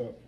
up.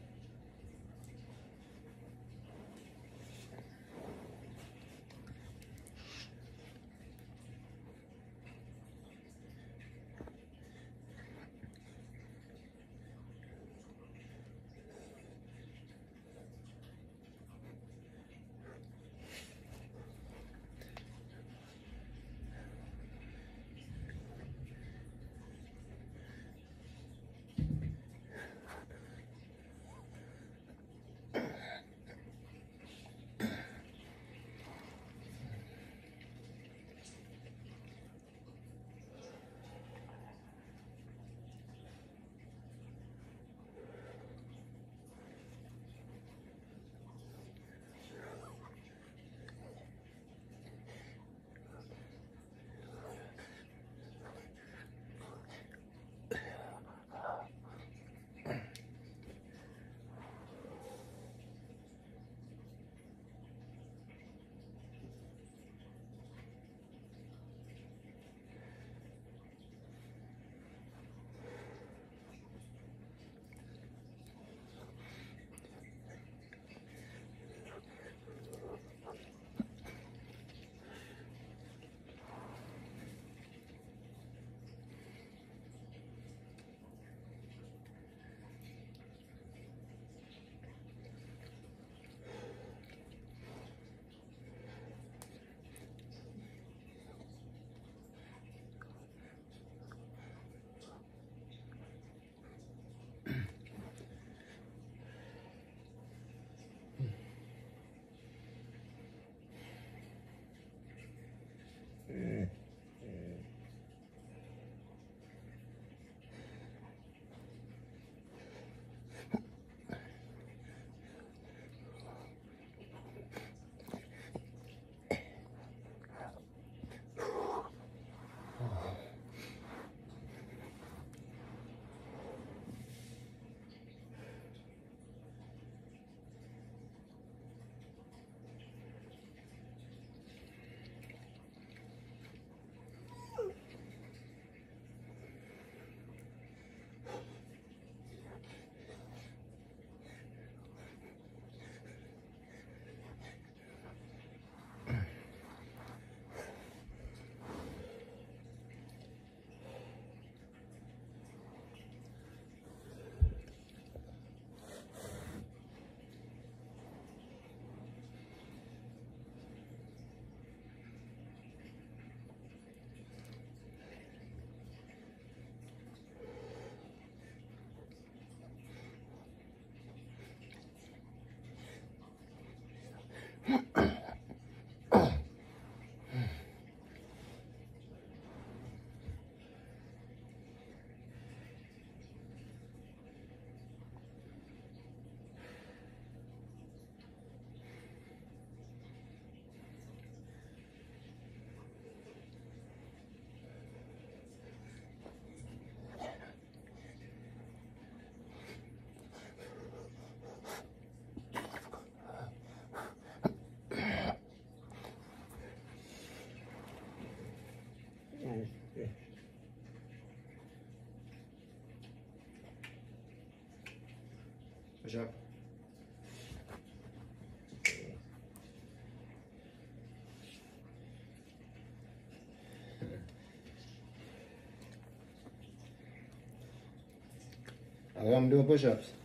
Așa. Așa. Aveam două push-ups.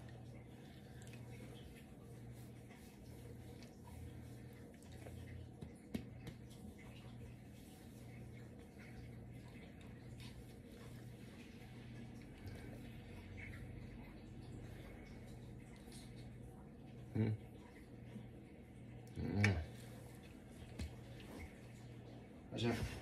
there.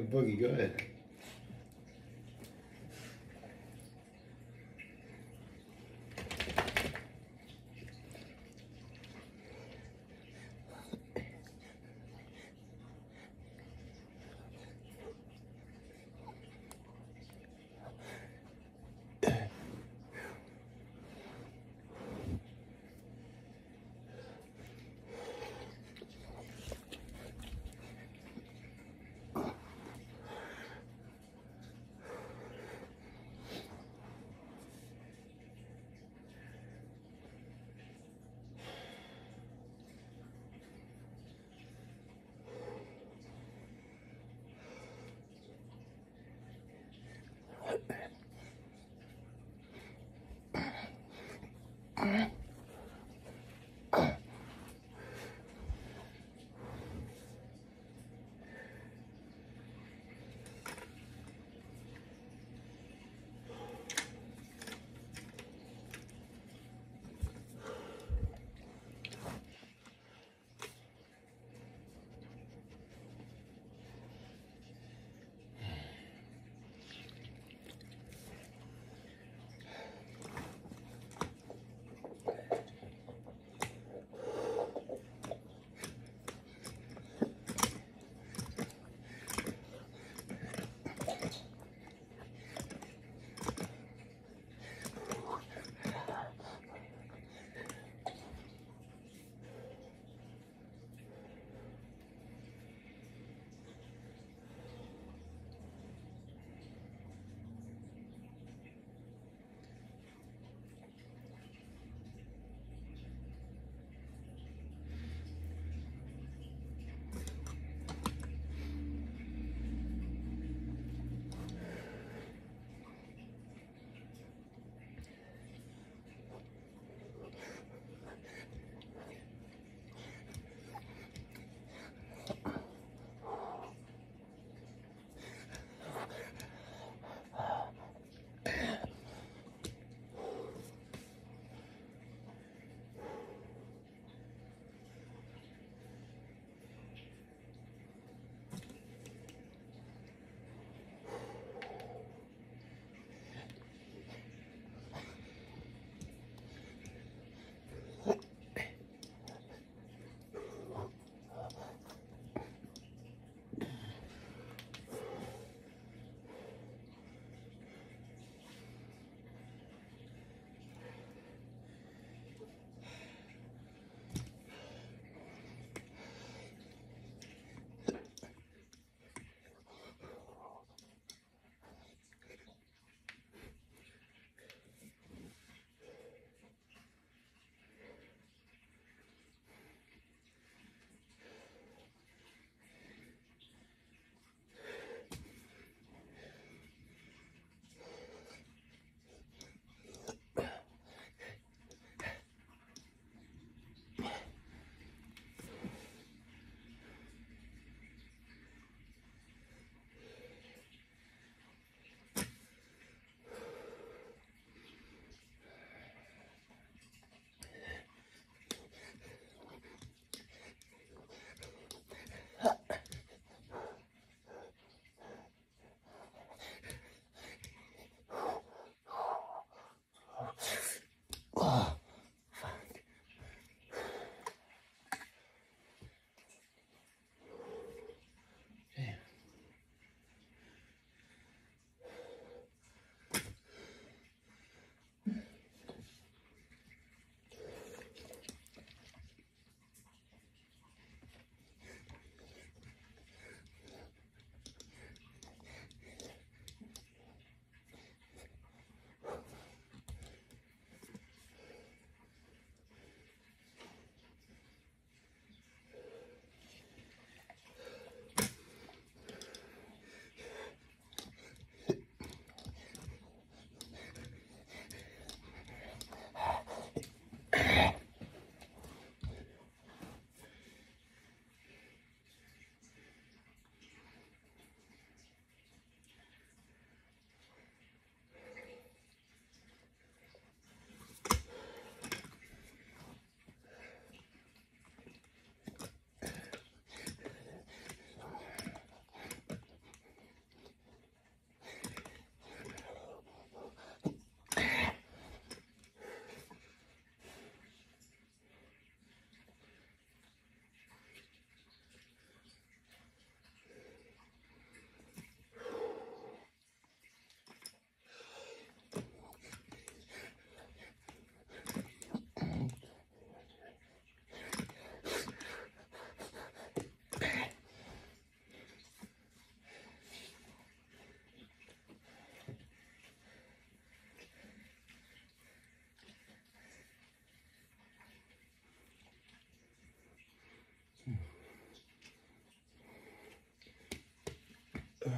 Boogie, go ahead. I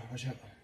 Uh, push up. Push up.